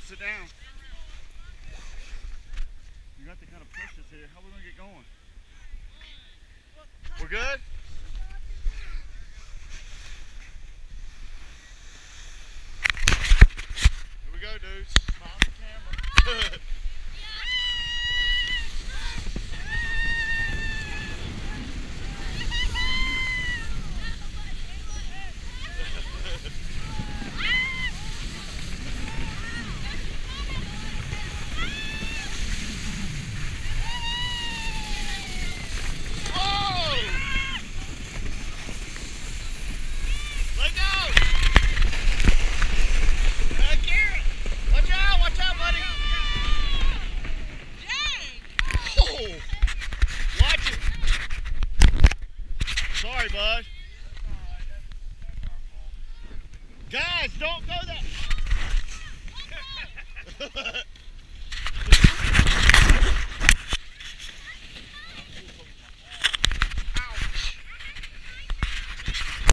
sit down. You got to kind of push us here. How are we gonna get going? We're good? Sorry, bud. Guys, don't go that.